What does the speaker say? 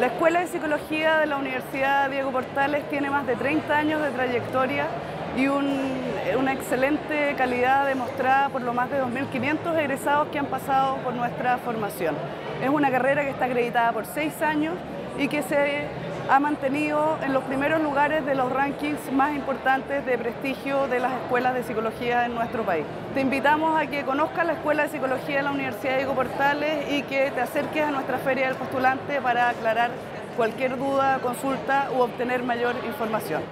La Escuela de Psicología de la Universidad Diego Portales tiene más de 30 años de trayectoria y una excelente calidad demostrada por los más de 2.500 egresados que han pasado por nuestra formación. Es una carrera que está acreditada por seis años y que se ha mantenido en los primeros lugares de los rankings más importantes de prestigio de las escuelas de psicología en nuestro país. Te invitamos a que conozcas la Escuela de Psicología de la Universidad Diego Portales y que te acerques a nuestra Feria del Postulante para aclarar cualquier duda, consulta u obtener mayor información.